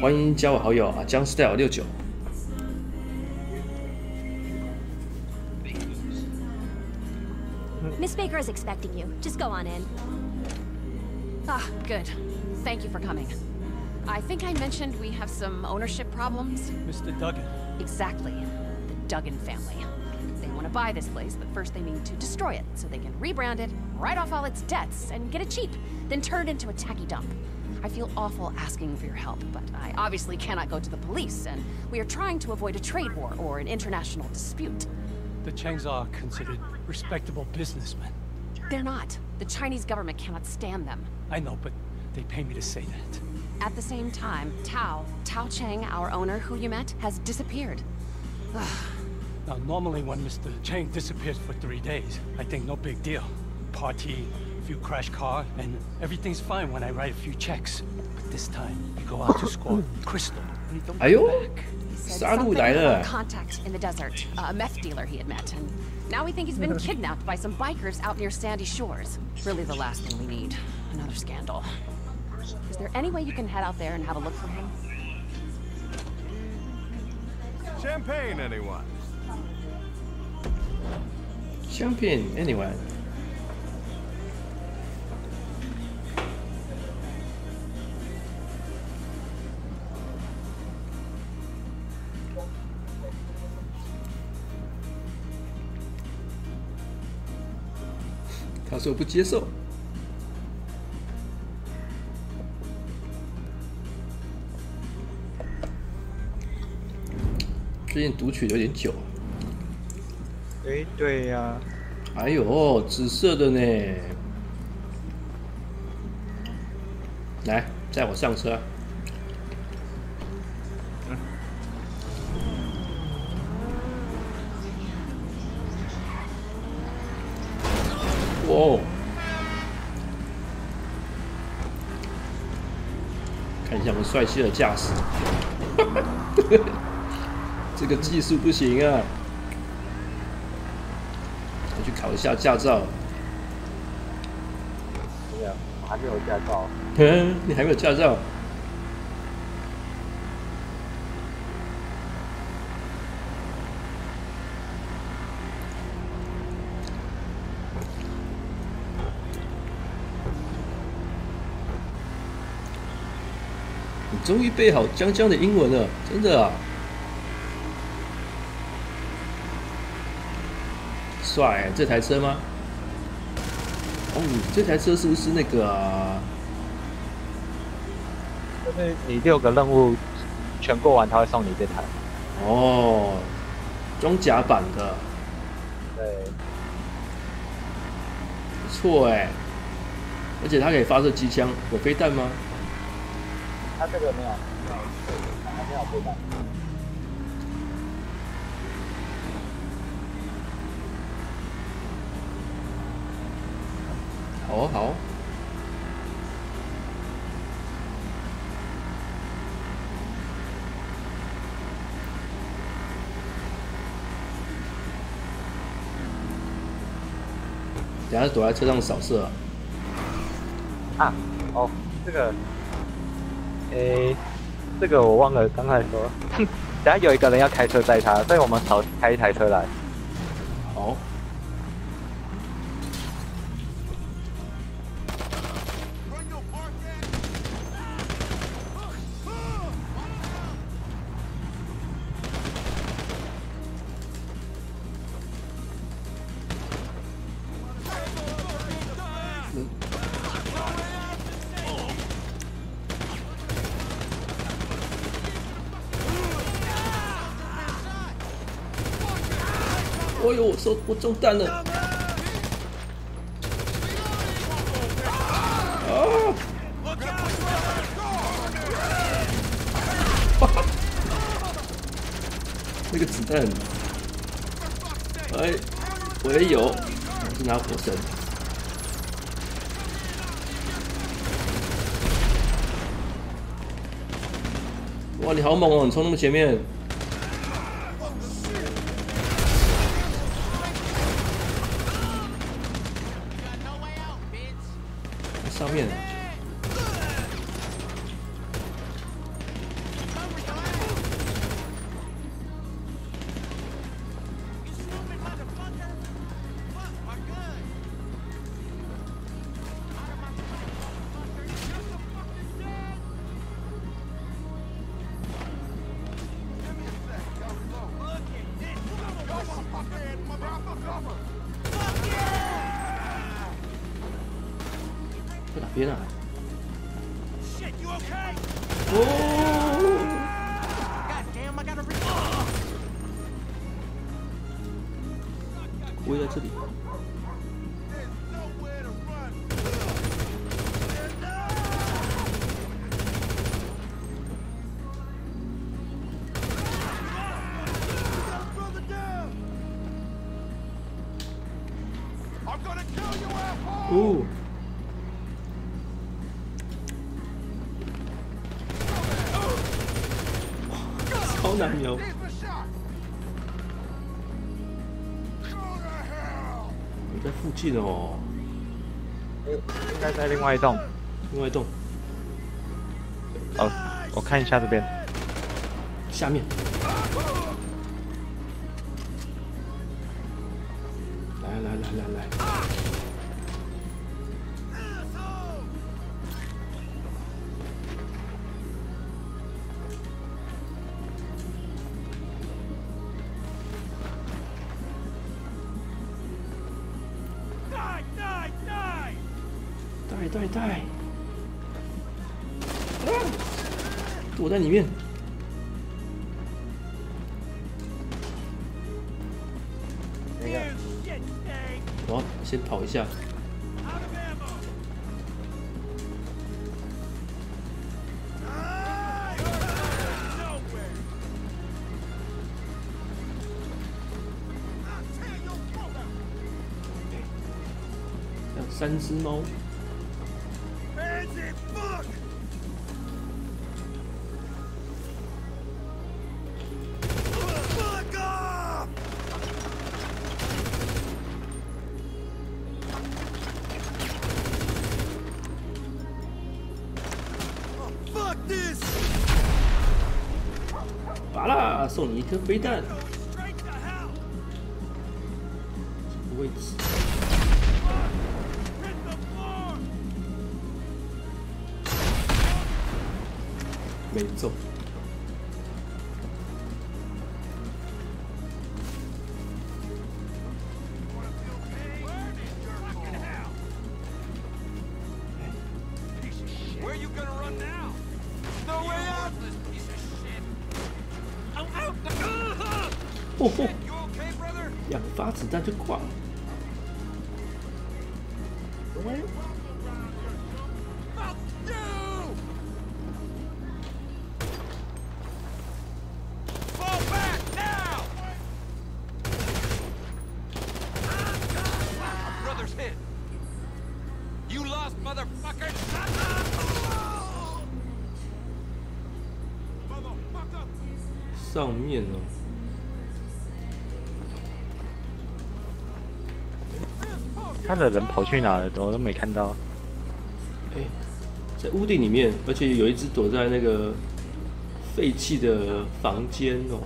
欢迎加我好友啊，江 style 六九。Miss Baker is expecting you. Just go on in. Ah, good. Thank you for coming. I think I mentioned we have some ownership problems. Mr. Duggan. Exactly. The Duggan family. They want to buy this place, but first they need to destroy it so they can rebrand it, write off all its debts, and get it cheap, then turn it into a tacky dump. I feel awful asking for your help, but I obviously cannot go to the police, and we are trying to avoid a trade war or an international dispute. The Changs are considered respectable businessmen. They're not. The Chinese government cannot stand them. I know, but they pay me to say that. At the same time, Tao, Tao Cheng, our owner who you met, has disappeared. Now, normally when Mr. Chang disappears for three days, I think no big deal. Party, few crash car, and everything's fine when I write a few checks. But this time, we go out to score Crystal, and he don't Are you? come back. He said Saru about contact in the desert, uh, a meth dealer he had met, and now we think he's been kidnapped by some bikers out near Sandy Shores. Really the last thing we need. Another scandal. Is there any way you can head out there and have a look for him? Champagne, anyone? 香片，anyone？他说不接受。 最近读取有点久。哎，对呀、哎呦，紫色的呢！来，载我上车。哇哦！看一下我们帅气的驾驶，这个技术不行啊！我去考一下驾照。没有，我还没有驾照。你还没有驾照？你终于背好江江的英文了，真的啊！帅，这台车吗？哦，这台车是不是那个、啊？就是你六个任务全过完，他会送你这台。哦，装甲版的，对，不错哎。而且它可以发射机枪，有飞弹吗？它这个没有，好好。等下躲在车上扫射啊！哦，这个，诶，这个我忘了刚才说，等下有一个人要开车载他，所以我们少开一台车来。呦，我受我中弹了！啊！那个子弹，哎，我也有，我是拿火神。哇，你好猛哦！你冲那么前面。我看一下这边。下面。来来来来来。在里面。那个，我先跑一下。三只猫。颗飞弹。上面哦。他的人跑去哪了？我都没看到。哎，在屋顶里面，而且有一只躲在那个废弃的房间哦。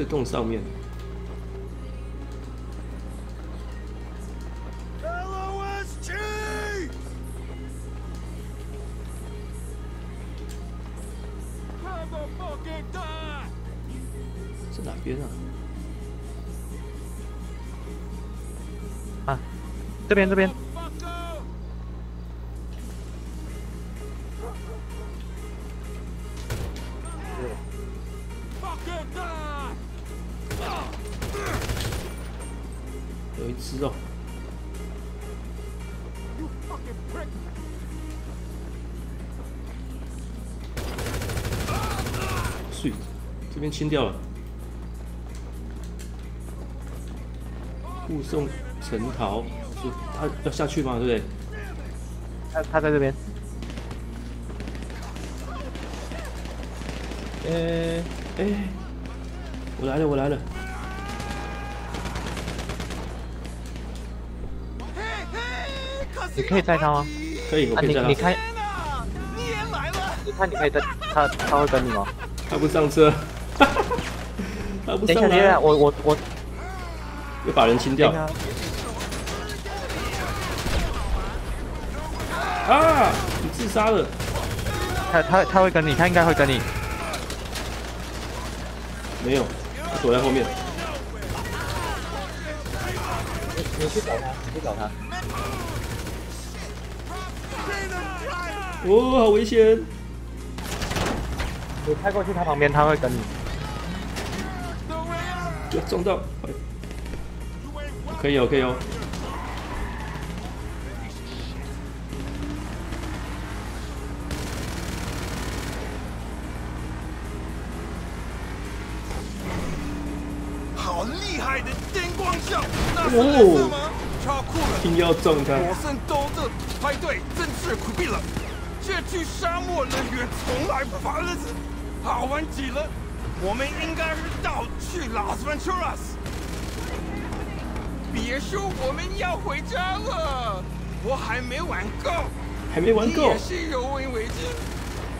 这栋上面。在哪边啊？啊，这边这边。护送陈桃，是他要下去吗？对不对？他他在这边。诶，哎，我来了，我来了。你可以载他吗？可以，我啊，可以载他。你你看，你也来了！你看你可以载他，他会跟你吗？他不上车，他 不等一下，等一下，我我我又把人清掉啊！你自杀了，他他他会跟你，他应该会跟你。没有，他躲在后面。你去找他，你去找他。哦，好危险！你开过去他旁边，他会跟你。不要撞到，快可以哦，可以哦。好厉害的电光效，那是蓝色吗？超酷的！硬要撞他，我圣都的排队真是苦逼了。这去沙漠乐园从来不发日子，好玩极了。我们应该是到去拉斯 Venturas。别说我们要回家了，我还没玩够。还没玩够你也。是有为为之，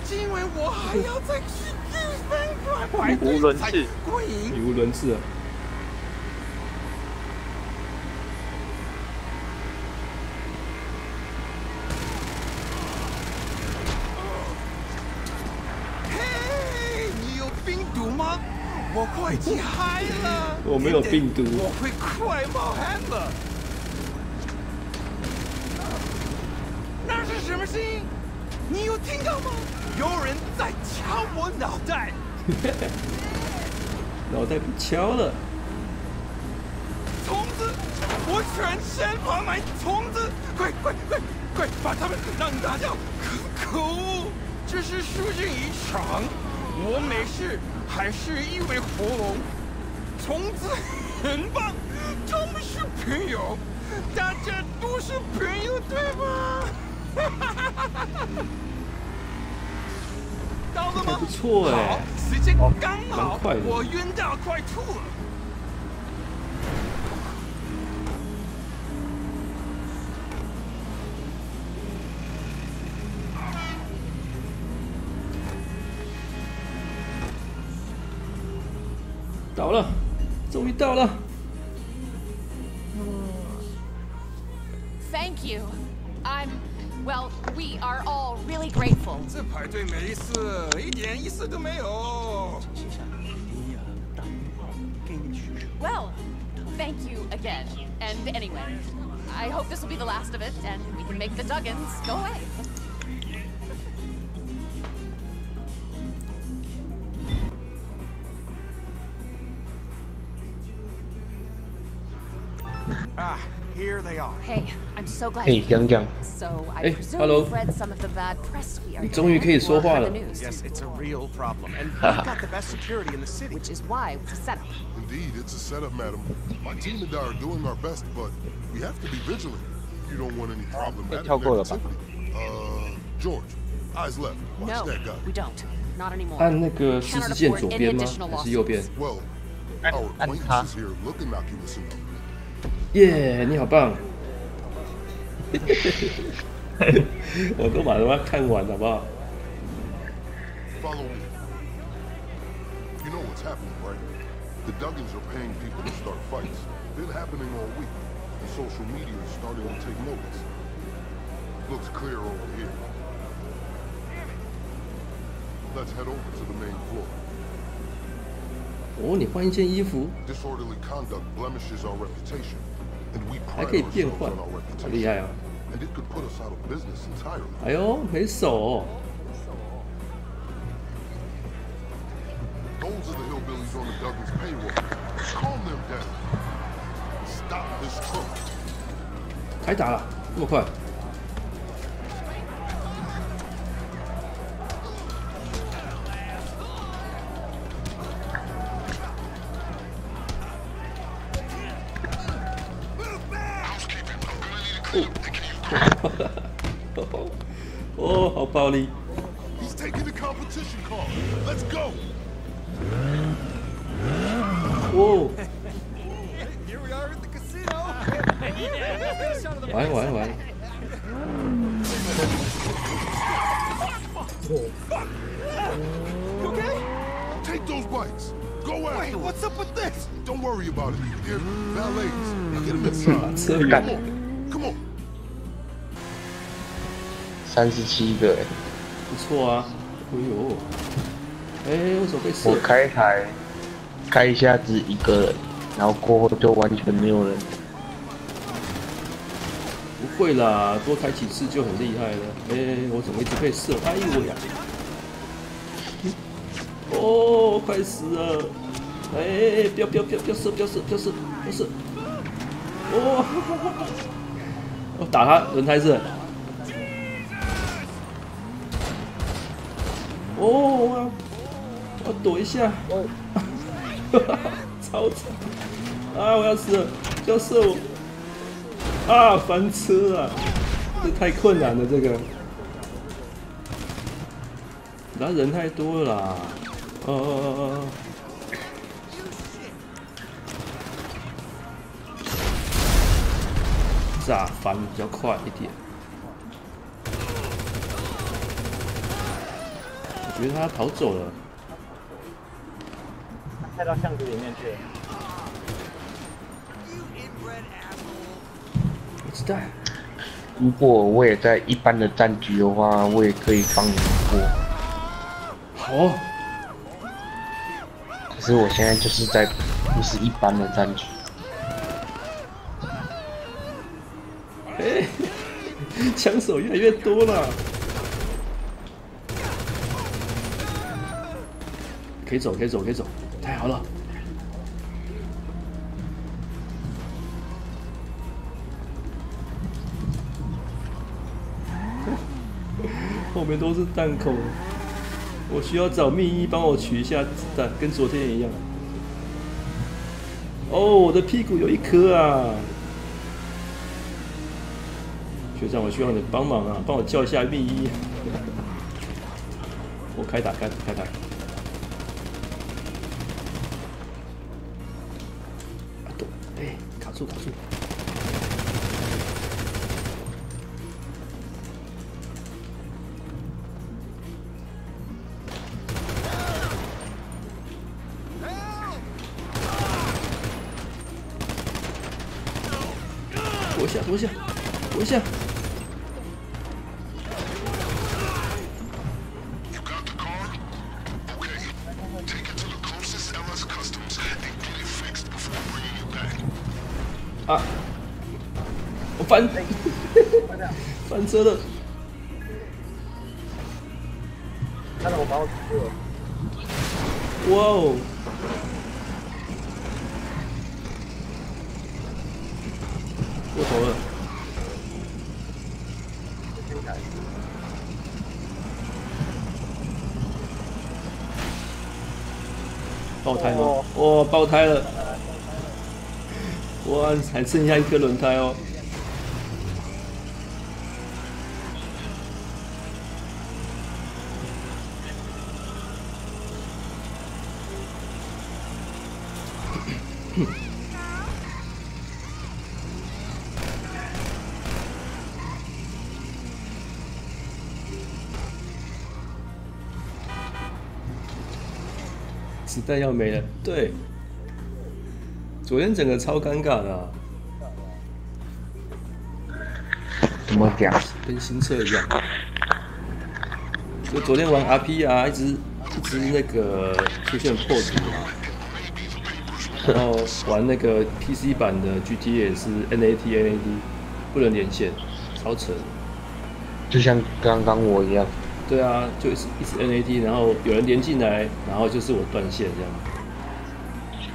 今晚我还要再去日本馆排语无伦队才次过瘾。语无伦次啊！嘿，你有病毒吗？我快起嗨了。我没有病毒我会快冒汗了。那是什么声音？你有听到吗？有人在敲我脑袋。脑袋不敲了，虫子，我全身跑满虫子，快快快快把它们让打掉！可可恶，这是输进一场，我没事，还是一尾活龙。虫子很棒，他们是朋友，大家都是朋友，对吗？到了吗？还不错哎，时间刚好我晕到快吐了。到了，终于到了。 Thank you. I'm. Well, we are all really grateful. 这排队没意思，一点意思都没有。 Well, thank you again. And anyway, I hope this will be the last of it, and we can make the Duggins go away. ，Here they are。 Hey, I'm so glad 可以 you 讲讲。 So I Hey, presume hello. you've read some of the bad press we are 你终于 getting 可以说 or 话 heard 了 the news, Yes, it's a real problem, and we've got the best security in the city. which is why it's a setup. Indeed, it's a setup, madam. My team and I are doing our best, but we have to be vigilant. You don't want any problematic 跳过了吧？ negativity. Uh, George, eyes left. Watch No, that guy. we don't. Not anymore. 按那个十字键左边吗？还是右边？ Well, 按 our 按他 acquaintances here look innocuous enough. 耶、你好棒！我都把他妈看完，好不好？ Follow me. You know what's happening, right? The Duggins are paying people to start fights. Been happening all week, and social media is starting to take notice. Looks clear over here. Let's head over to the main floor. 哦，你换一件衣服，还可以变换，好厉害啊！哎呦，没手、哦。开打了，这么快？Oh, oh, oh Pauli. He's taking the competition call. Let's go. Whoa. Here we are at the casino. why, why, why? Oh. okay? Take those bikes. Go away. Wait, what's up with this? Don't worry about it. They're valets. I'll get them inside. so good. 三十七个哎，不错啊。哎呦，哎，为什么被射我？开台开一下子一个人，然后过后就完全没有人。不会啦，多开几次就很厉害了。哎，我怎么一直被射？哎呦呀！哦，快死了！哎，不要不要不要不要射不要射不要射不要射！哦，我打他轮胎是。哦，我要我要躲一下。超惨！啊，我要死了！要射我！啊，翻车啊！这太困难了，这个。然后人太多了啦。哦哦哦哦炸翻比较快一点。我觉得他逃走了。他开到巷子里面去了。我知道。如果我也在一般的战局的话，我也可以帮你过。好。可是我现在就是在不是一般的战局。哎，枪手越来越多了。可以走，可以走，可以走，太好了。后面都是弹孔，我需要找密医帮我取一下子弹，跟昨天一样。哦，我的屁股有一颗啊！学长，我需要你帮忙啊，帮我叫一下密医。我开打，开打，开打。剩下一颗轮胎哦。子弹要没了，对。昨天整个超尴尬的、么讲？跟新车一样。就昨天玩 RP 啊，一直一直那个出现破图啊，然后玩那个 PC 版的 GTA 也是 NAT NAT 不能连线，超扯。就像刚刚我一样，对啊，就一直一直 NAT，然后有人连进来，然后就是我断线这样。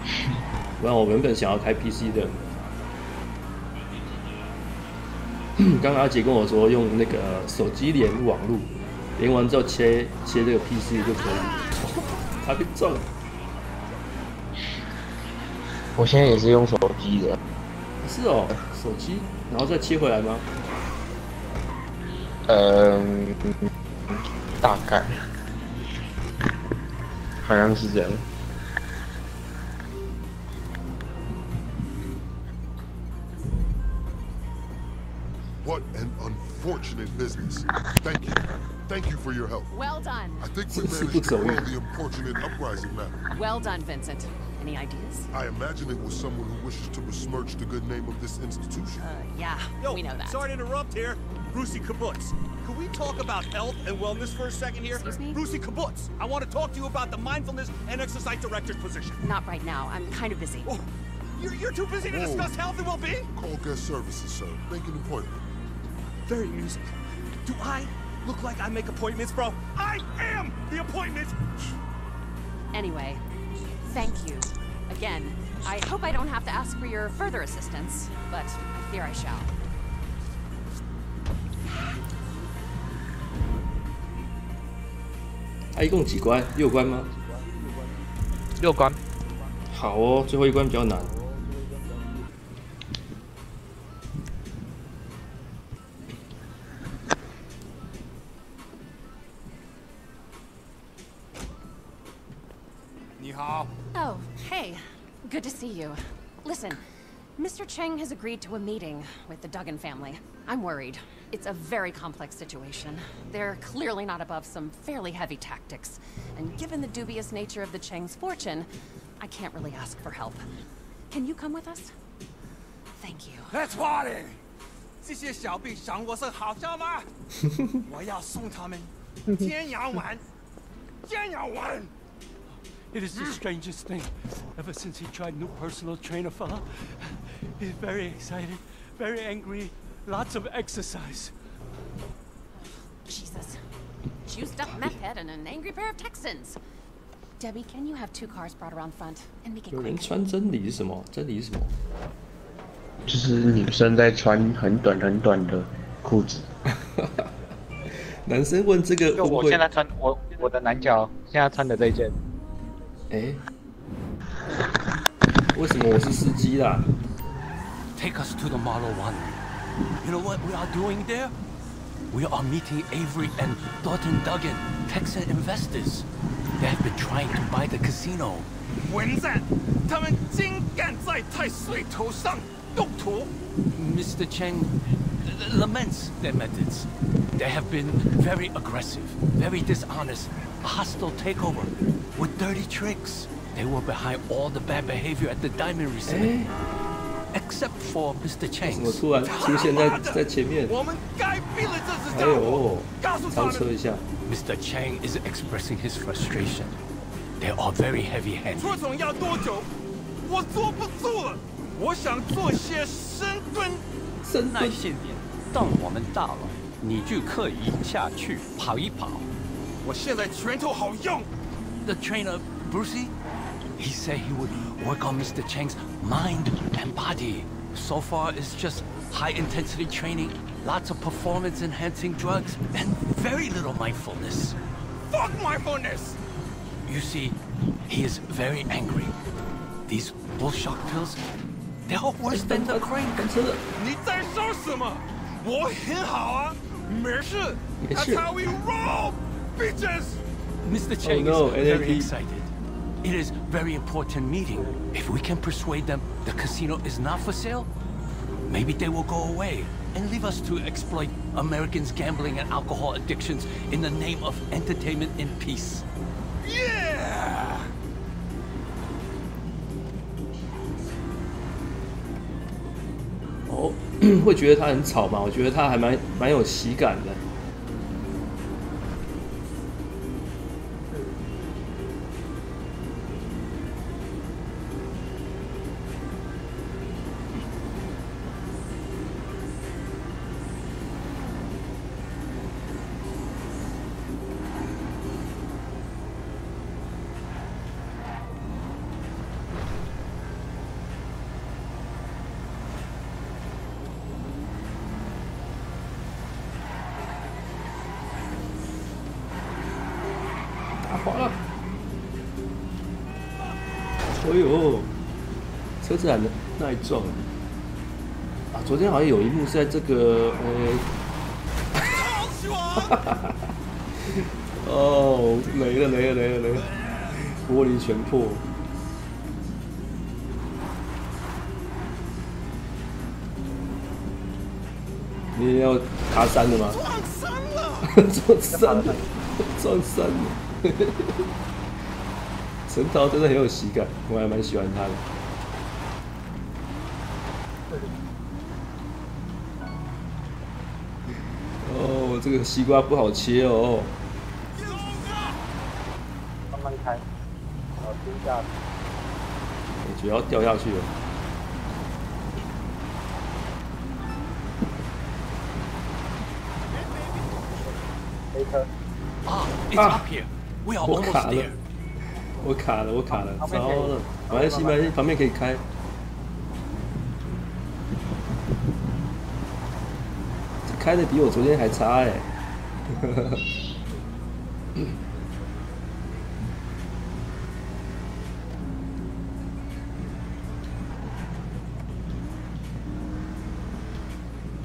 不然我原本想要开 PC 的，刚刚阿杰跟我说用那个手机连网路，连完之后切切这个 PC 就可以。他被撞了，我现在也是用手机的。是哦，手机然后再切回来吗？嗯，大概好像是这样。Unfortunate business. Thank you. Thank you for your help. Well done. I think we This is managed to good, quell Zoe. the unfortunate uprising matter. Well done, Vincent. Any ideas? I imagine it was someone who wishes to besmirch the good name of this institution. Uh, yeah, Yo, we know that. Sorry to interrupt here. Brucey Kibbutz. Could we talk about health and wellness for a second here? Excuse me? Brucey Kibbutz. I want to talk to you about the mindfulness and exercise director's position. Not right now. I'm kind of busy. Oh, you're, you're too busy to Whoa. discuss health and well-being? Call guest services, sir. Make an appointment. Very amusing. Do I look like I make appointments, bro? I am the appointment! Anyway, thank you. Again, I hope I don't have to ask for your further assistance, but I fear I shall. 它一共几关？六关吗？六关，好哦，最后一关比较难。 Good to see you. Listen, Mr. Cheng has agreed to a meeting with the Duggan family. I'm worried. It's a very complex situation. They're clearly not above some fairly heavy tactics. And given the dubious nature of the Cheng's fortune, I can't really ask for help. Can you come with us? Thank you. Let's party！这些小币赏我是好笑吗？我要送他们天涯玩，天涯玩。 It is the strangest thing. Ever since he tried new personal trainer fella, he's very excited, very angry, lots of exercise. Jesus. Juiced up meth head and an angry pair of Texans. Debbie, can you have two cars brought around front and make it 有人 quick? 穿真理是什么？真理是什么？就是女生在穿很短很短的裤子，男生问这个会就不会？我现在穿我我的男角现在穿的这件， 哎，为什么我是司机啦？ Take us to the Model 1. You know what we are doing there? We are meeting Avery and Thornton Duggan, Texan investors. They have been trying to buy the casino. 混战，他们竟敢在太水头上动土！ Mr. Cheng laments their methods. They have been very aggressive, very dishonest, a hostile takeover with dirty tricks. They were behind all the bad behavior at the diamond 哎 recently,，except for Mr. 怎 Cheng. 么突然出现在在前面？我们该毙了这只哎家伙呦！，告诉他们，超车一下， Mr. Cheng is expressing his frustration. They are very heavy-handed. 车总要多久？我坐不住了，我想做些深蹲。深蹲。耐性点， 等我们到了，你就可以下去跑一跑。我现在拳头好用， The trainer, Brucey, he said he would work on Mr. Cheng's mind and body. So far, it's just high-intensity training, lots of performance-enhancing drugs, and very little mindfulness. fuck mindfulness。 You see, he is very angry. These bullshock pills, they are worse than the crank. 翻车了，你在说什么？ 我很好啊，没事。没事 That's how we roll, bitches. Mr. Cheng no, is very NAP. excited. It is very important meeting. If we can persuade them the casino is not for sale, maybe they will go away and leave us to exploit Americans' gambling and alcohol addictions in the name of entertainment and peace. Yeah. 会觉得它很吵吗？我觉得它还蛮蛮有喜感的。昨天好像有一幕是在这个呃！哦，雷了雷了雷了雷了，玻璃全破。你也要爬山的吗？撞山了！撞山了，撞山了。陈桃真的很有喜感，我还蛮喜欢他的。这个西瓜不好切哦。慢慢开，小心下。我觉得要掉下去了。黑车，Ah, it's Ah. up here. We are 我 almost 卡了 there.，我卡了，我卡了，糟了，没关系，没关系，旁边可以开。开的比我昨天还差哎、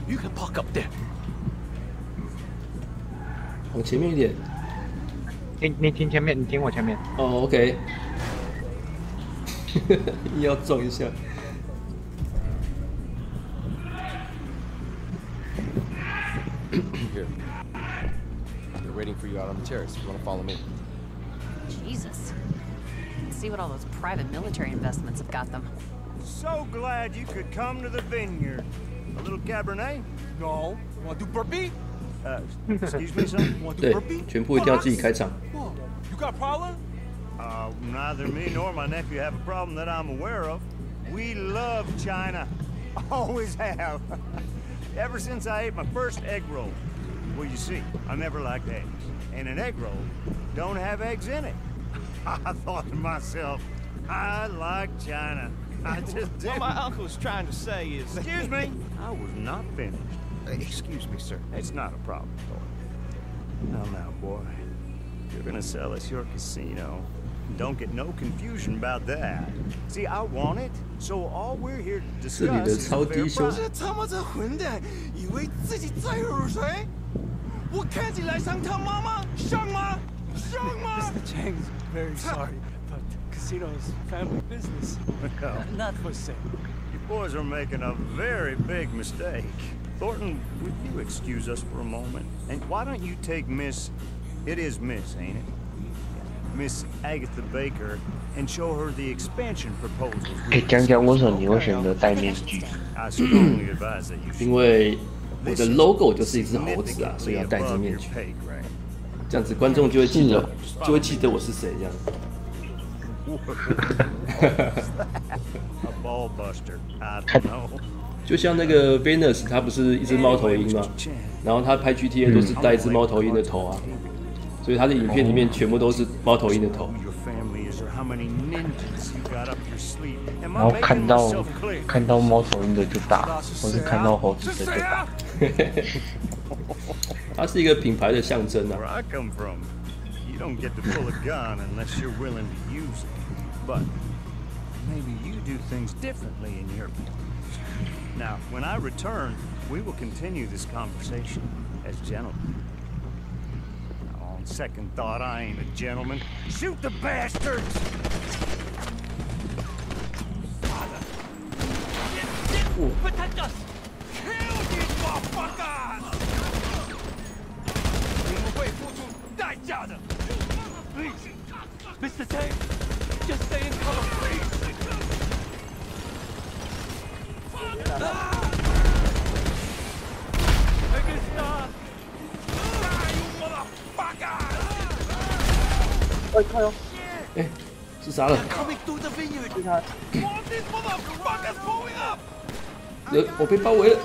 You can park up there. 往前面一点。你你停前面，你停我前面。哦，OK，硬 要撞一下。terrace. You want to follow me? Jesus. Let's see what all those private military investments have got them. So glad you could come to the vineyard. A little Cabernet? No. Want to do burpee? Uh, excuse me, son? Want to 对 do burpee?，全部一定要自己开场。 Whoa, You got a problem? Uh, neither me nor my nephew have a problem that I'm aware of. We love China. Always have. Ever since I ate my first egg roll. Well, you see, I never liked eggs. And an egg roll don't have eggs in it. I thought to myself, I like China. I just. What my uncle's trying to say is... Excuse me. I was not finished. Uh, excuse me, sir. It's not a problem, boy. Now, now, boy. You're gonna sell us your casino. Don't get no confusion about that. See, I want it, so all we're here to discuss is the fair price. 我看起来像他妈妈，像吗？像吗？ Mr. Chang's very sorry, but casino is family business. Well, Not for sale. You boys are making a very big mistake. Thornton, would you excuse us for a moment? And why don't you take Miss... It is Miss, ain't it? Miss Agatha Baker and show her the expansion proposals. 可以讲讲为什么你会选择戴面具？ I strongly advise that you 因为 我的 logo 就是一只猴子啊，所以要戴着面具，这样子观众就会记得，就会记得我是谁这样。就像那个 Venus，它不是一只猫头鹰吗？然后他拍 GTA 都是戴一只猫头鹰的头啊，所以他的影片里面全部都是猫头鹰的头。how many ninjas you got up your sleeve. Am 然 I 后看 making 到 myself clear? 看到猫头鹰的就打，或是看到猴子的就打。它是一个品牌的象征 Where 啊。 I come from, you don't get to pull a gun unless you're willing to use it. But maybe you do things differently in your place. Now, when I return, we will continue this conversation as gentlemen. Now, on second thought, I ain't a gentleman. Shoot the bastards! Protect us! Kill these motherfuckers! 你们会付出代价的。Please, Mr. Tang, just stay in cover, please. Make it stop! 哎，快哦！哎，自杀了 pulling up. 呃，我被包围了。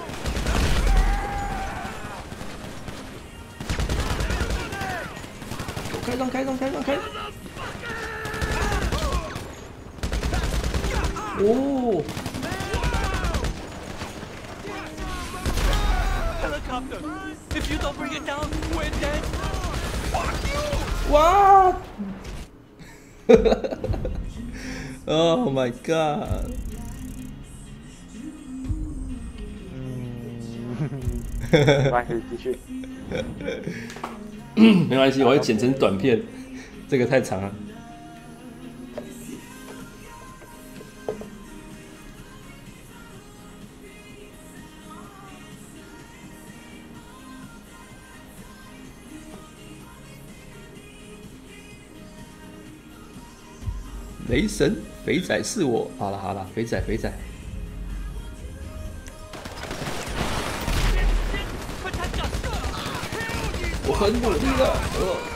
开张，开张，开张，开！哦，Helicopter! If you don't bring it down, we're dead! 哇！Oh my god！没关系，继续。没关系，我会剪成短片，这个太长了。雷神肥仔是我。好了好了，肥仔肥仔。我很努力的。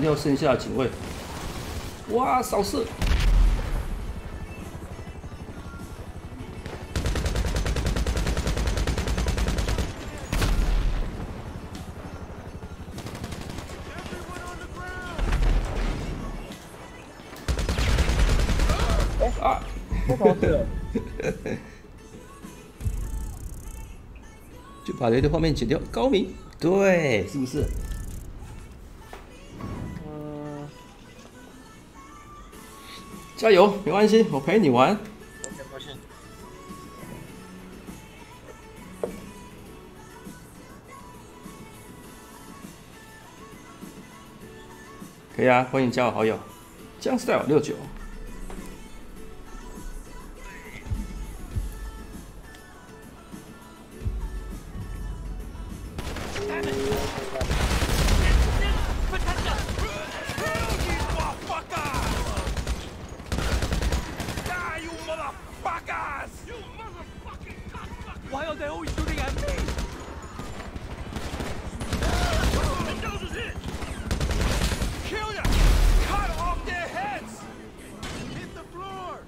掉剩下的警卫。哇，扫射！啊！不同的。就把雷的画面剪掉，高明，对，是不是？加油，没关系，我陪你玩。可以啊，欢迎加我好友，江 style 六九。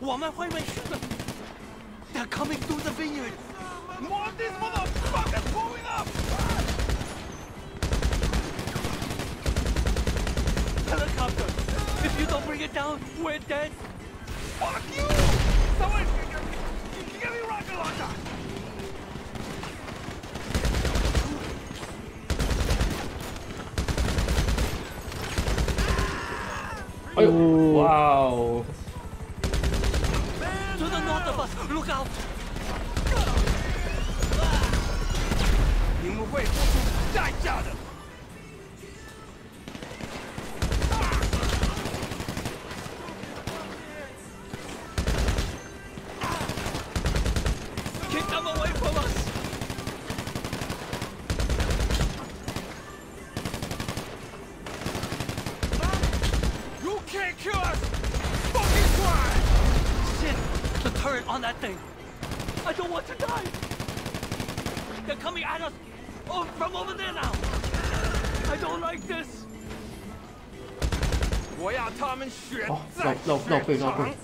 我们会没事的。They're coming through the vineyard. More of these motherfuckers pulling up. Helicopter. If you don't bring it down, we're dead. Fuck you! Someone, give me rocket launcher. 哎呦， 卢卡你们会付出代价的。绕绕绕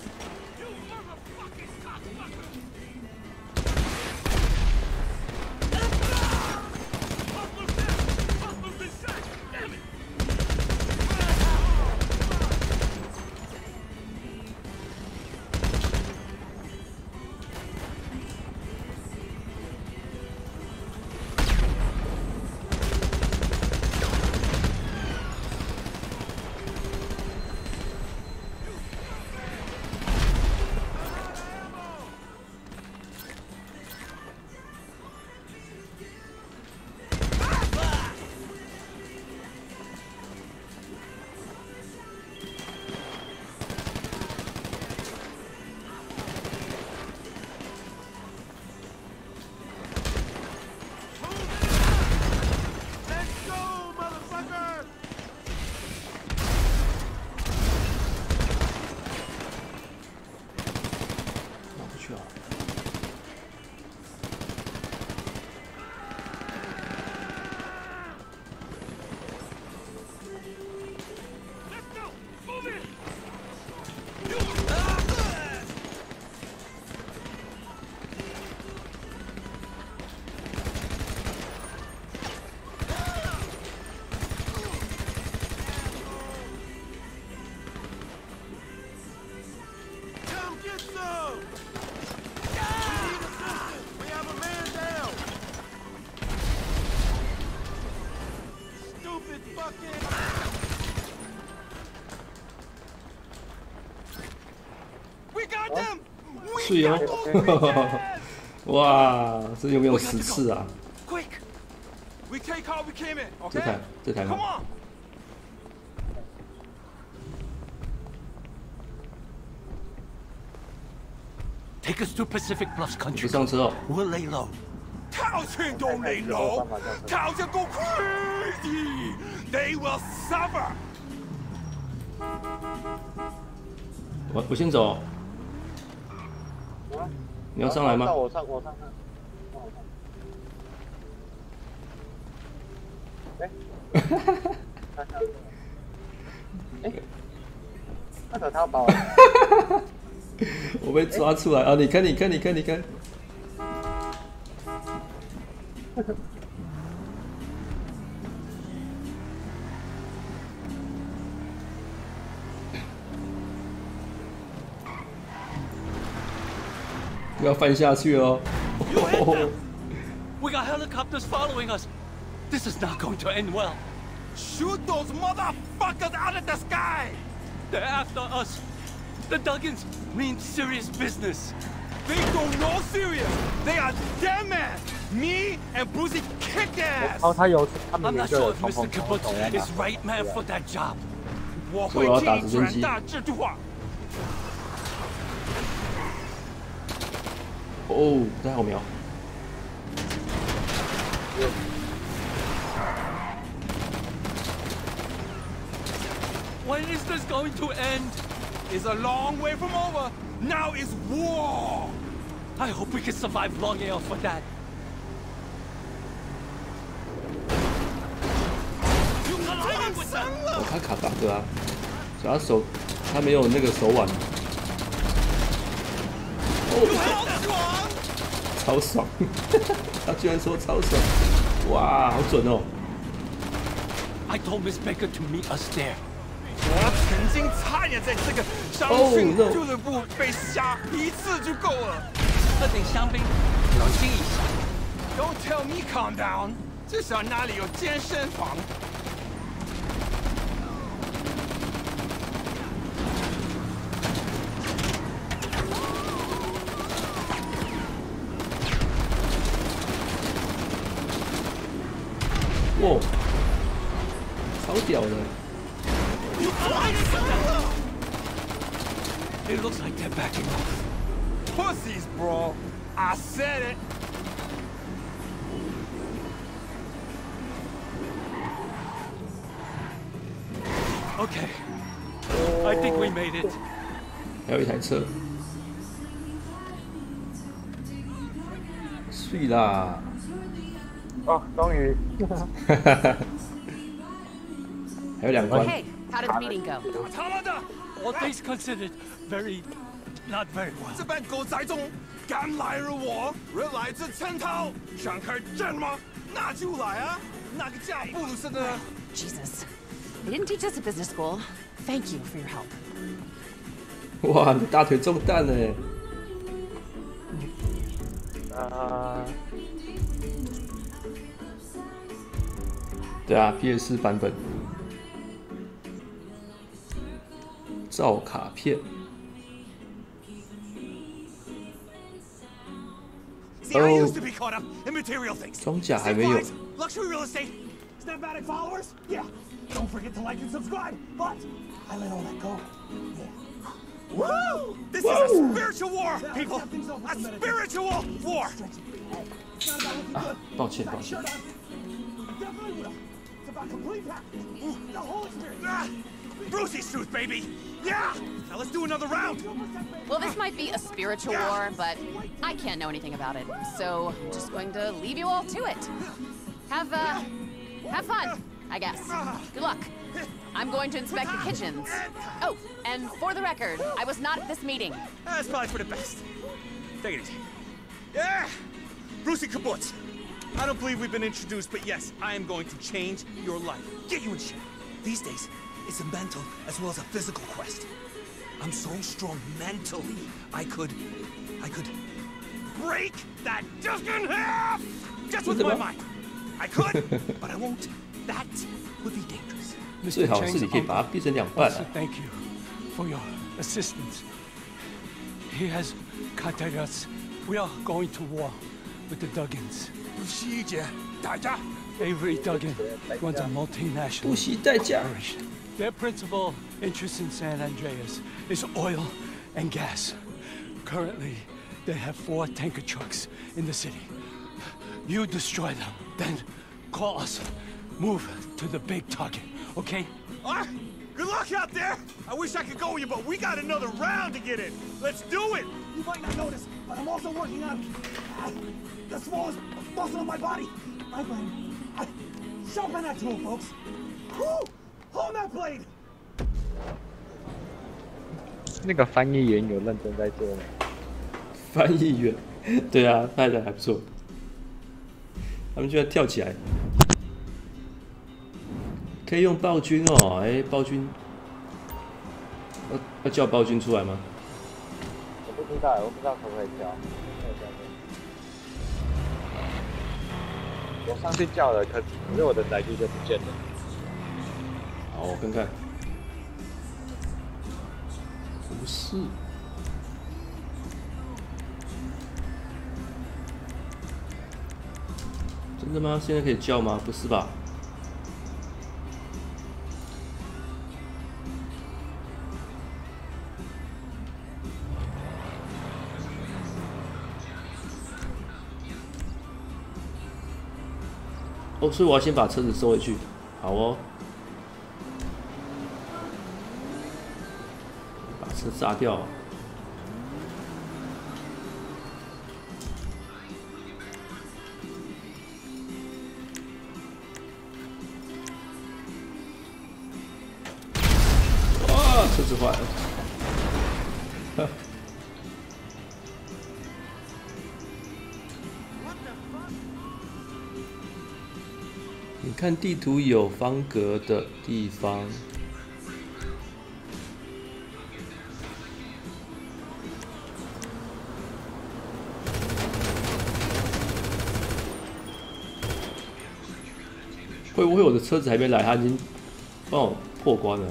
Bitches!！哇，这有没有十次啊这?台这台吗! Take us to Pacific Bluffs 你 country. 上车哦？We'll lay low. 套圈都没楼，套圈 go crazy! They will suffer! 我我先走。你要上来吗上？我上我上上。上我上哎，哎，为什么他要把我？我被抓出来啊！你看，你看，你看，你看。要翻下去哦！ You hit them. We got helicopters following us. This is not going to end well. Shoot those motherfuckers out of the sky! They're after us. The Duggins mean serious business. They don't know serious! They are dead men! Me and Brucey kick their 然后 ass! 他有他 I'm 们有一 not 个 sure if 冲 Mr. 锋冲 Kibbutz 锋要 is right man for that job. 我会所以我要打替你直升机转大制度化。 哦，不太好瞄。 When is this going to end? It's a long way from over. Now it's war. I hope we can survive long enough for that. 太伤了！哦，他卡达哥啊，所以他手他没有那个手腕，好爽！ 超爽，他居然说超爽，哇，好准哦！I told Miss Baker to meet us there。我曾经差点在这个香薰俱乐部被杀一次就够了。喝点香槟，冷静一下。Don't tell me calm down。至少那里有健身房，哦，终于，还有两关。Hey, how did the meeting go? 他妈的！All things considered, very, not very well. 这班狗仔中敢来惹我，惹来自陈涛，想开战吗？那就来啊！那个叫布鲁斯的，Jesus. They didn't teach us at business school. Thank you for your help. 哇，你大腿中弹了耶！啊，对啊，PS 四版本。照卡片。哦、装甲还没有。抱歉，抱歉。Complete. The whole experience. Ah, Brucey's truth, baby. Yeah. Now let's do another round. Well, this might be a spiritual war, but I can't know anything about it. So, I'm just going to leave you all to it. Have, uh, have fun, I guess. Good luck. I'm going to inspect the kitchens. Oh, and for the record, I was not at this meeting. That's probably for the best. Take it easy. Yeah! Brucey Kibbutz. I don't believe we've been introduced, but yes, I am going to change your life. Get you in shape. These days, it's a mental as well as a physical quest. I'm so strong mentally, I could... I could... break that disc in half! Just with my mind. I could, but I won't. That would be dangerous. 最好是你可以把它变成两半 wants 啊 to。thank you for your assistance. He has contacted us. We are going to war with the Duggins. 不惜一劫，代价。 Avery Duggan runs a multinational 不惜代价。 operation. Their principal interest in San Andreas is oil and gas. Currently, they have four tanker trucks in the city. You destroy them, then call us. Move to the big target, okay? All right, good luck out there. I wish I could go with you, but we got another round to get in. Let's do it. You might not notice, but I'm also working on uh, the smallest muscle in my body. My brain. I, sharpen that tool, folks. Whew! Hold that blade. 那个翻译员有认真在做吗？翻译员，对啊，拍的还不错。他们居然跳起来，可以用暴君哦，哎，暴君，要要叫暴君出来吗？我不知道，我不知道可不可以叫。我上去叫了，可可是我的载具就不见了。好，我看看，不是，真的吗？现在可以叫吗？不是吧？所以我要先把车子收回去。好哦。把车炸掉。啊，车子坏了。看地图有方格的地方。会不会我的车子还没来，他已经帮我破关了？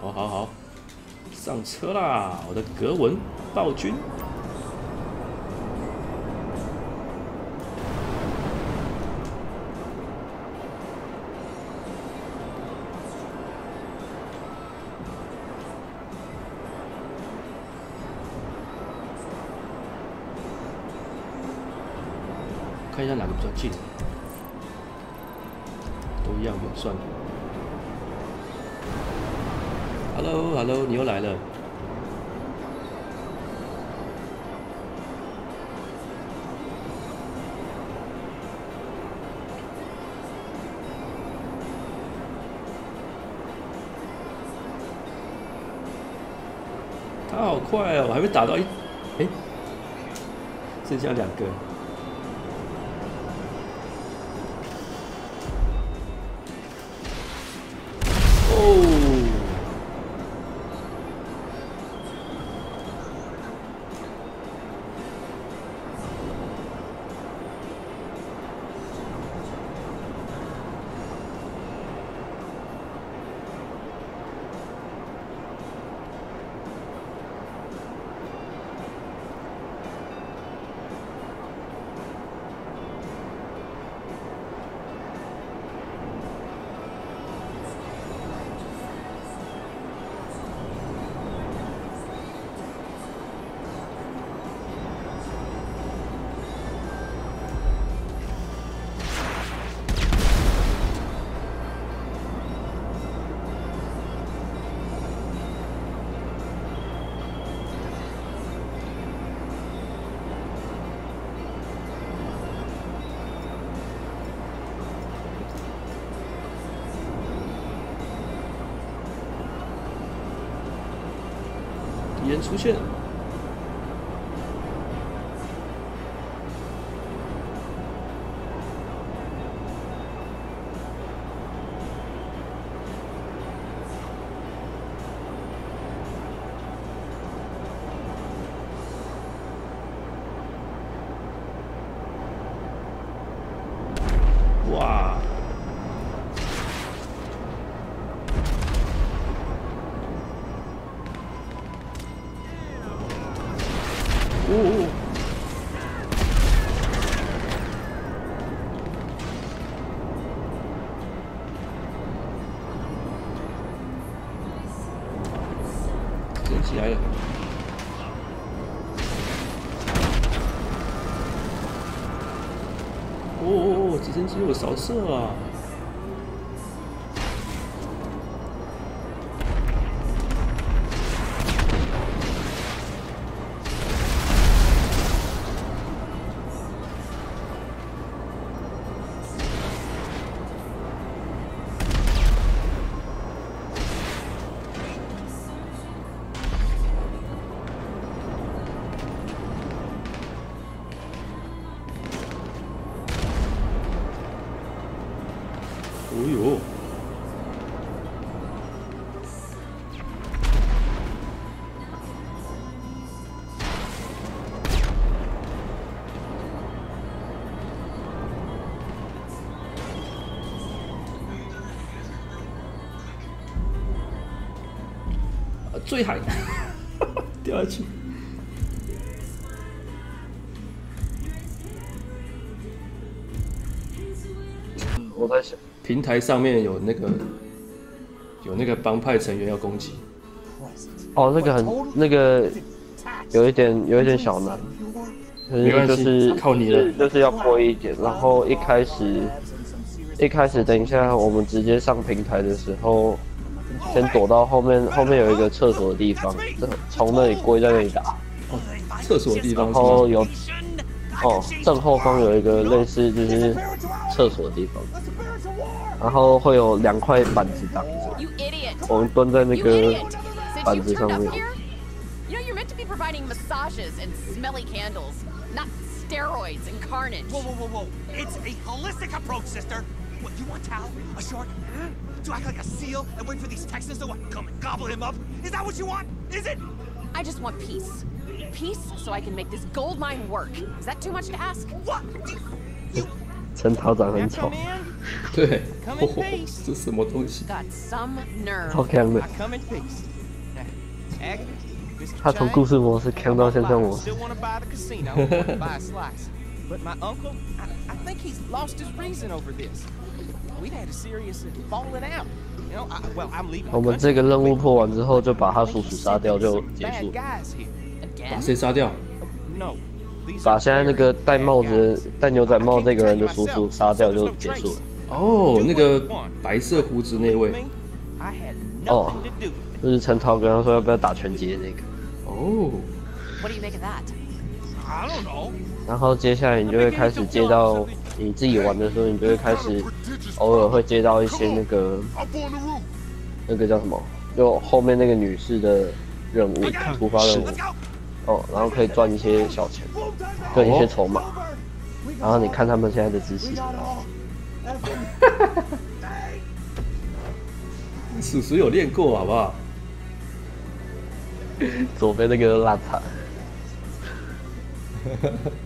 好好好，上车啦！我的格文暴君。像哪个比较近？都一样远算了。Hello，Hello，你又来了。他好快哦，还没打到一，哎，剩下两个。哇！哦，捡起来了。又，扫射啊！最海 掉下去。我在想，平台上面有那个有那个帮派成员要攻击，哦，那个很那个有一点有一点小难，可没关系是就是靠你了。就是要播一点，然后一开始一开始等一下我们直接上平台的时候，先躲到后面后面有一个厕所的地方，这从那里跪在那里打，厕所的地方然后有哦正后方有一个类似就是厕所的地方，然后会有两块板子挡着，我们蹲在那个板子上面。you know you're meant to be providing massages and smelly candles, not steroids and carnage. Whoa, whoa, whoa, whoa. It's a holistic approach, sister. What, you want Tal, a huh? to act like a seal and wait for these Texans to what, come and gobble him up? Is that what you want? Is it? I just want peace. Peace so I can make this gold mine work. Is that too much to ask? What? 陈桃长很丑，对， Come 哦 in peace. 这什么东西？ Got some nerve. 超强的 I。come in peace. Now, Agnes, Mr. 他从 Chang, 故事模式强到现在 I 模式 still。want to buy the casino, or buy a slice. But my uncle, I, I think he's lost his reason over this. 我们这个任务破完之后，就把他叔叔杀掉就结束。把谁杀掉？把现在那个戴帽子、戴牛仔帽那个人的叔叔杀掉就结束了。哦，那个白色胡子那位。哦，就是陈涛跟他说要不要打拳击那个。哦。然后接下来你就会开始接到你自己玩的时候，你就会开始偶尔会接到一些那个.那个叫什么，就后面那个女士的任务，突发任务。哦，然后可以赚一些小钱，赚一些筹码。然后你看他们现在的姿势，叔叔 有练过好不好？左边那个烂惨。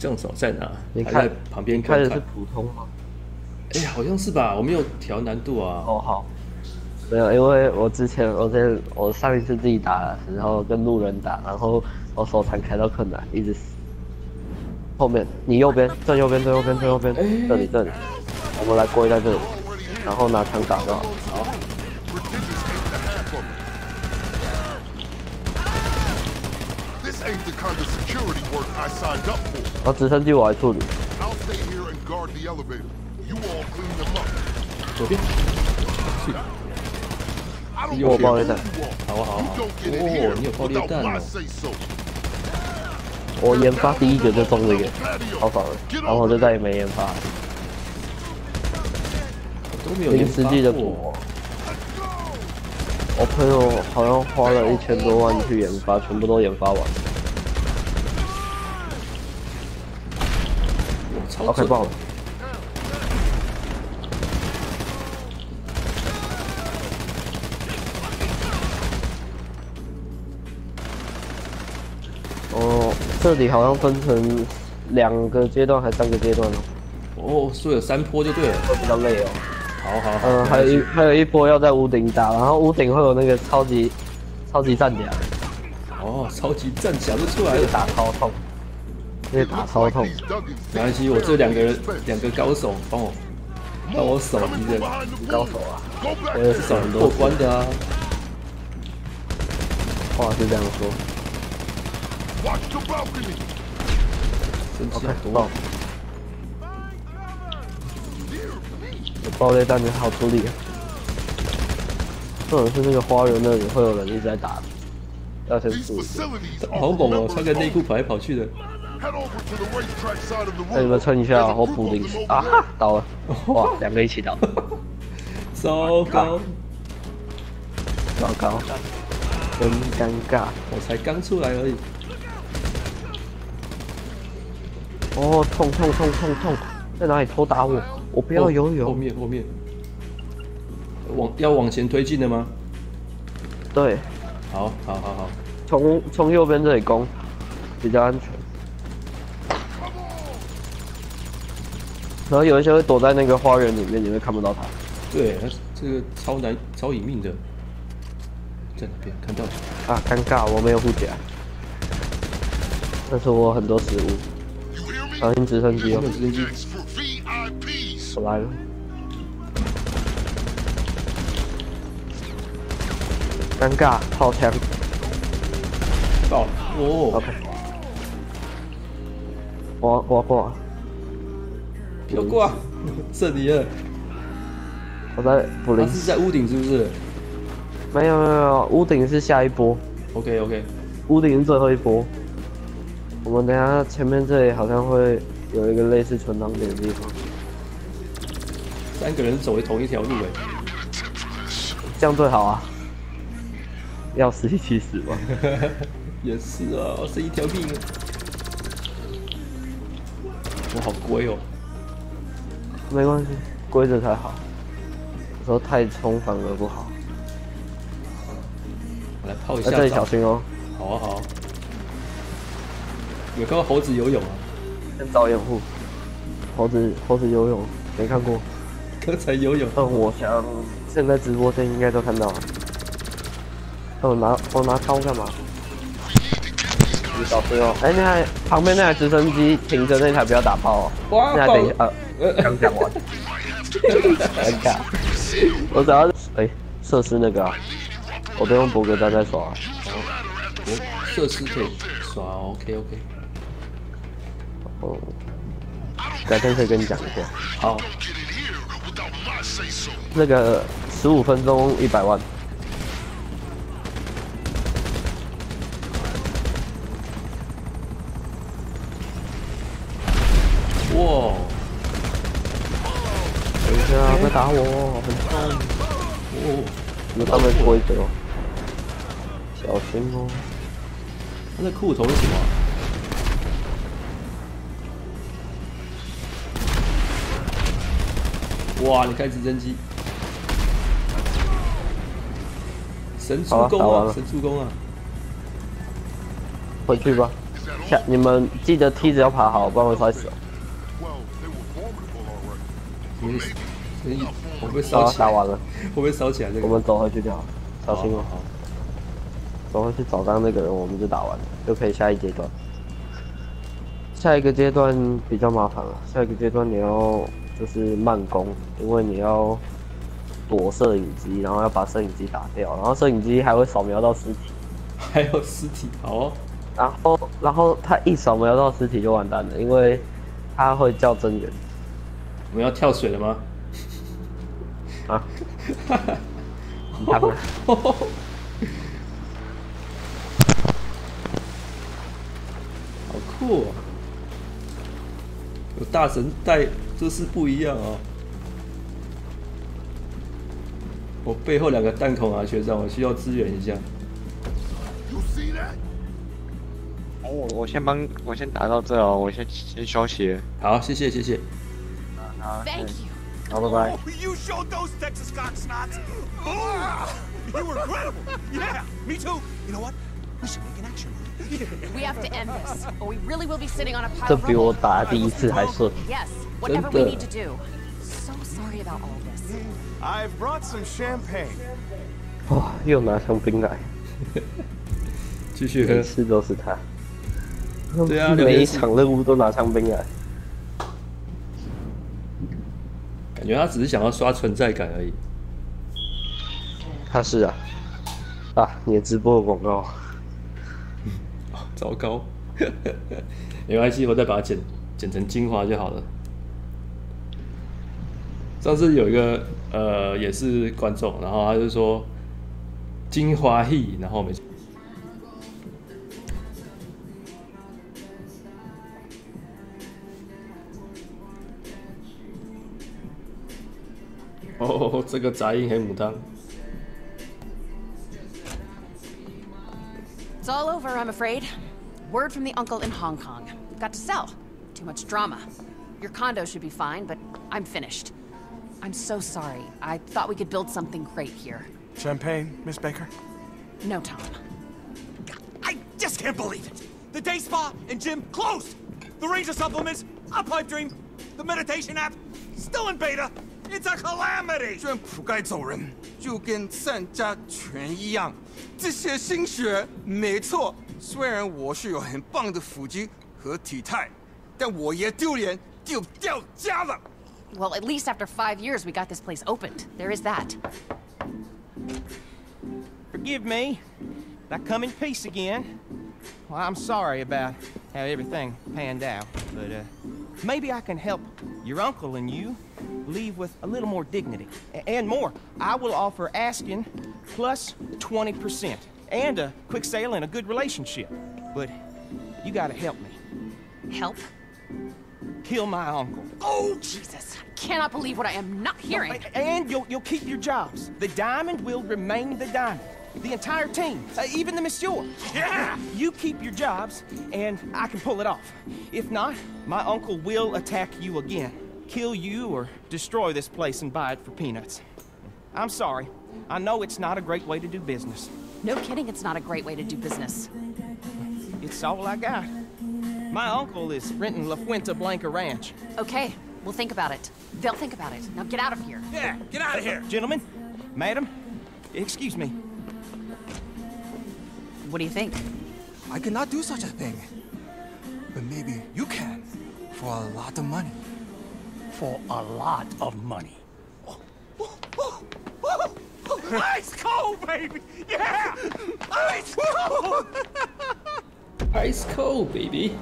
正手在哪？你看还在旁边看看开的是普通吗？哎、好像是吧？我没有调难度啊。哦，好。没有，因为我之前我在我上一次自己打的时候跟路人打，然后我手残开到困难，一直死。后面你右边，正右边，正右边，正右边，这里这里，我们来过一下这里，然后拿枪打就好。好。This ain't the kind of security work I signed up for. 然我直升机我来处理左边去给我爆裂弹好不好哦你有爆裂弹呢我研发第一个就中了一个好爽了然后我就再也没研发了临时的得我我朋友好像花了一千多万去研发全部都研发完了 OK 准爆了。哦，这里好像分成两个阶段还是三个阶段哦，哦，所以有三坡就对了。会比较累哦。好好好。嗯，还有一还有一波要在屋顶打，然后屋顶会有那个超级超级战甲，哦，超级战甲就出来了。打超痛，那个打超痛。没关系，我这两个人两个高手帮我帮我守敌人，高手啊，我也是守很过多关的啊。话是这样说。生气爆多。爆裂弹的好处理啊。或者是那个花园那里会有人一直在打，要先 facilities 好猛哦穿个内.裤跑来跑去的。那你.们撑一下我补零啊.倒了，哇，两个一起倒，糟糕，糟糕，真尴尬。我才刚出来而已。哦，痛痛痛痛痛，在哪里偷打我？我不要游哦后泳。面后面，往要往前推进的吗？对，好，好，好，好。从从右边这里攻，比较安全。然后有一些会躲在那个花园里面，你会看不到他。对，那这个超难、超隐秘的，在哪边看到？啊，尴尬，我没有护甲。但是我很多食物。小心直升机哦没有！直升机.我来了。尴尬，炮枪。爆！哦，OK。我我过，飘过啊，这里了。我在补零他。是在屋顶是不是没有没有没有，屋顶是下一波，？OK OK，屋顶是最后一波。我们等下前面这里好像会有一个类似存档点的地方，三个人走的同一条路哎。这样最好啊。要死一起死吧。也是啊，是一条命啊。我好乖哦。没关系，规则才好。有时候太冲反而不好。我来泡一下这里小心哦，好啊好啊。有看过猴子游泳啊？先找掩护。猴子猴子游泳没看过，刚才游泳。但我想现在直播间应该都看到了。那我拿我拿刀干嘛？你小心哦！哎，那台旁边那台直升机停着，那台不要打炮哦。哇那台等一下，刚讲完，尴尬。我只要哎设施那个啊，我都用博格丹在刷。我设施可以刷，OK OK。哦，改天可以跟你讲一下。好，那个十五分钟一百万。哇，等一下，那在打我，很痛。哦，有他们规则哦，小心哦。他那裤头是什么啊？哇！你开直升机，神助攻啊！神助攻啊！回去吧。下你们记得梯子要爬好，不然会摔死哦。你你我会好啊，烧起来，打完了，会不会烧起来？这个我们走回去就好，小心哦。走回去找刚刚那个人，我们就打完了，就可以下一阶段。下一个阶段比较麻烦了，下一个阶段你要就是慢攻，因为你要躲摄影机，然后要把摄影机打掉，然后摄影机还会扫描到尸体，还有尸体，好哦。然后然后他一扫描到尸体就完蛋了，因为他会叫增援我们要跳水了吗？啊。他们好酷哦！有大神带，就是不一样哦。我背后两个弹孔啊，学长，我需要支援一下。See that? 哦，我我先帮我先打到这哦，我先先休息。好，谢谢谢谢。好，Thank you. 好，拜拜。Oh, you showed those Texas cock snots. Oh, you were incredible. Yeah, me too. You know what? We should make an action movie. We have to end this, or we really will be sitting on a pile 这 of 比我 rubble. 打第一次还顺。Yes, whatever we。need to do. So sorry about all this. I've brought some champagne. 哇，又拿香槟来，继续喝每。次都是他。对啊每一场任务都拿香槟来。感觉他只是想要刷存在感而已。他是啊，啊，你的直播有广告，糟糕，没关系，我再把它剪剪成精华就好了。上次有一个呃也是观众，然后他就说精华戏，然后我 哦，这个杂音黑母汤。 It's all over, I'm afraid. Word from the uncle in Hong Kong. Got to sell. Too much drama. Your condo should be fine, but I'm finished. I'm so sorry. I thought we could build something great here. Champagne, Miss Baker? No, Tom. I just can't believe it. The day spa and gym closed. The Ranger supplements, a pipe dream, the meditation app, still in beta. It's a calamity. 卷铺盖走人，就跟散家拳一样。这些心血没错，虽然我是有很棒的腹肌和体态，但我也丢脸丢掉家了。 Well, at least after five years, we got this place opened. There is that. Forgive me. I come in peace again. Well, I'm sorry about how everything panned out, but uh, maybe I can help your uncle and you leave with a little more dignity. A- and more, I will offer asking plus 20% and a quick sale and a good relationship. But you gotta help me. Help? Kill my uncle. Oh, Jesus. I cannot believe what I am not hearing. A- And you'll, you'll keep your jobs. The diamond will remain the diamond. The entire team, uh, even the monsieur. Yeah! You keep your jobs, and I can pull it off. If not, my uncle will attack you again, kill you, or destroy this place and buy it for peanuts. I'm sorry. I know it's not a great way to do business. No kidding, it's not a great way to do business. It's all I got. My uncle is renting La Fuente Blanca Ranch. Okay, we'll think about it. They'll think about it. Now get out of here. Yeah, get out of here. Gentlemen, madam, excuse me. What do you think? I cannot do such a thing. But maybe you can, for a lot of money. For a lot of money. Ice cold, baby! Yeah! Ice cold! Ice cold, baby。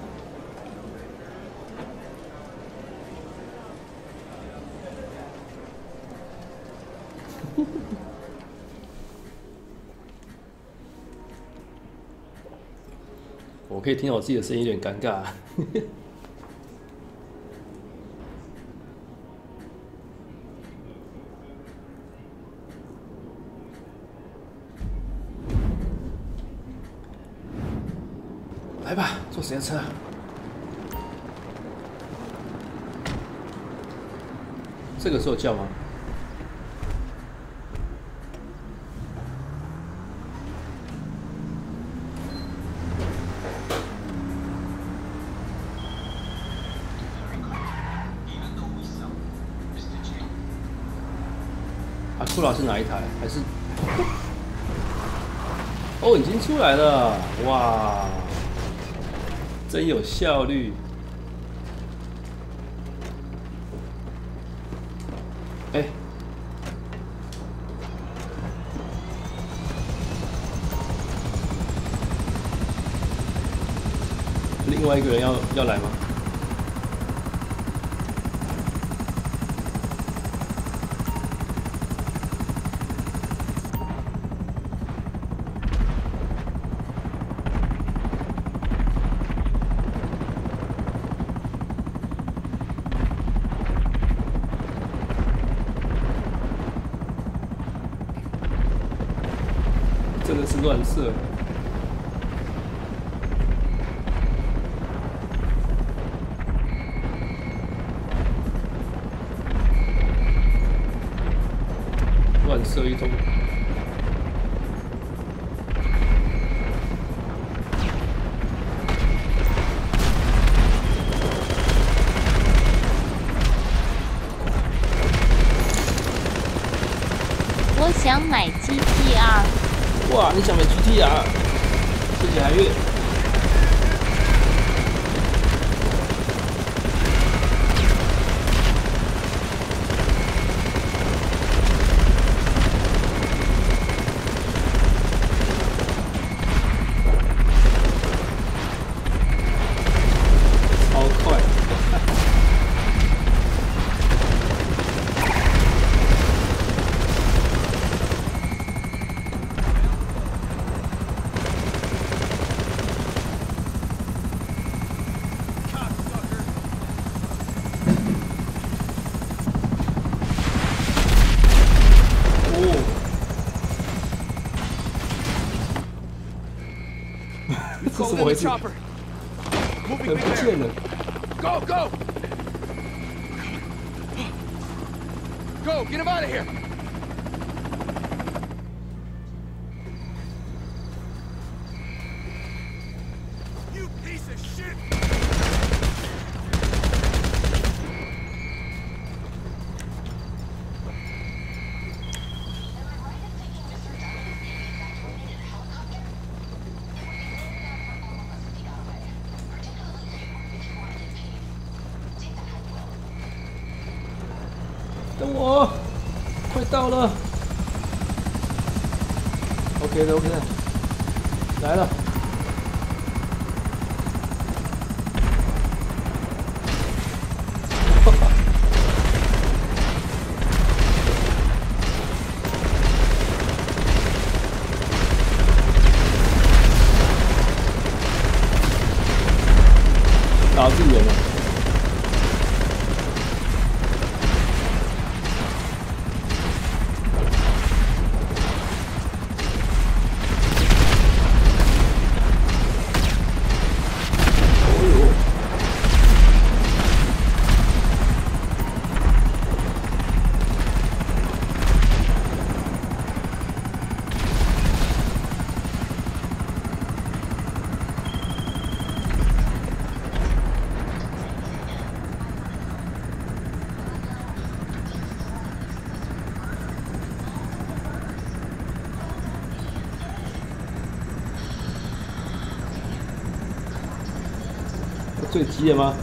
我可以听到我自己的声音，有点尴尬。来吧，坐时间车。这个时候叫吗？是哪一台？还是？哦，已经出来了，哇，真有效率。哎，另外一个人要要来吗？是乱射。乱射一通。我想买 GTR。哇，你想买 GTR？谢谢韩月快！哦，这是怎么回事？人不见了。Go, go! Go, get him out of here! You piece of shit! Helicopter 等我，快到了。OK 的，OK 的，来了。打字员了。最急了吗？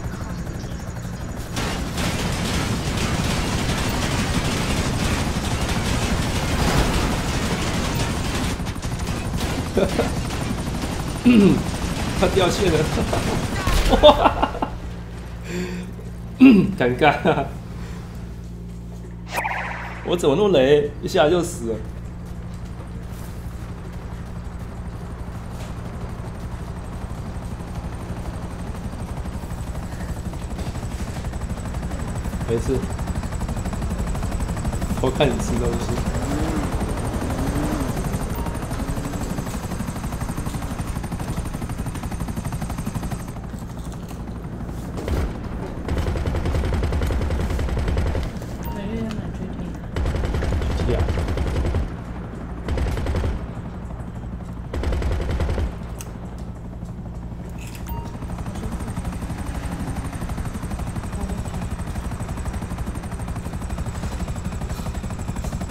他掉线了，哇！尴尬，我怎么那么雷，一下就死了。没事，我看你吃东西。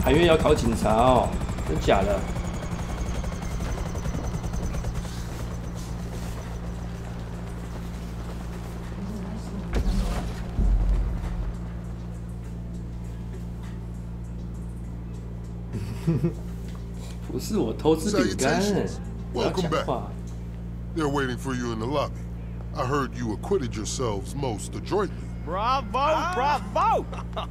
因为要考警察哦，真假的？不是我偷吃饼干，我要 Welcome 讲 back. 话。They're waiting for you in the lobby. I heard you acquitted yourselves most adroitly. Bravo, bravo!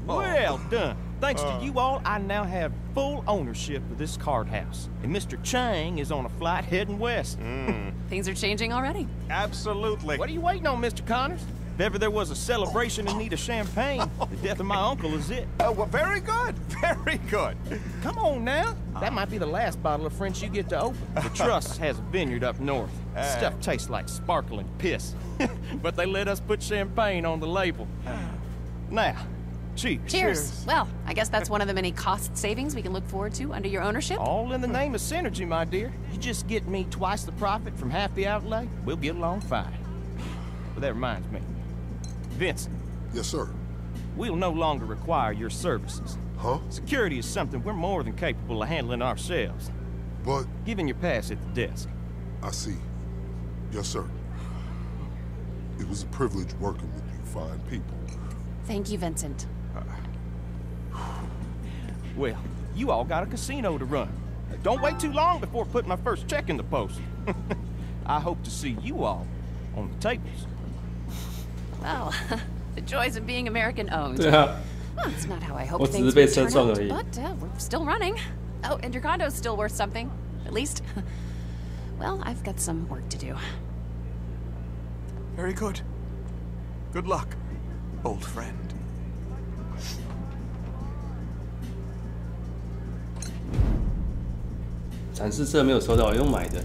well done. Thanks to you all, I now have full ownership of this card house. And Mr. Chang is on a flight heading west. Things are changing already. Absolutely. What are you waiting on, Mr. Connors? If ever there was a celebration in need of champagne, the death of my uncle is it. Uh, well, very good. Very good. Come on now. That might be the last bottle of French you get to open. The Trust has a vineyard up north. Uh. Stuff tastes like sparkling piss. but they let us put champagne on the label. Now, cheers. Cheers. Well, I guess that's one of the many cost savings we can look forward to under your ownership. All in the name of synergy, my dear. You just get me twice the profit from half the outlay, we'll get along fine. But that reminds me. Vincent, Yes, sir. we'll no longer require your services. Huh? Security is something we're more than capable of handling ourselves. But Given your pass at the desk. I see. Yes, sir. It was a privilege working with you fine people. Thank you, Vincent. Well, you all got a casino to run. Don't wait too long before putting my first check in the post. I hope to see you all on the tables. Well, the joys of being American-owned. Yeah. Well, that's not how I hoped What's things the out, but uh, we're still running. Oh, and your condo's still worth something, at least. Well, I've got some work to do. Very good. Good luck, old friend. 展示色没有收到，用买的。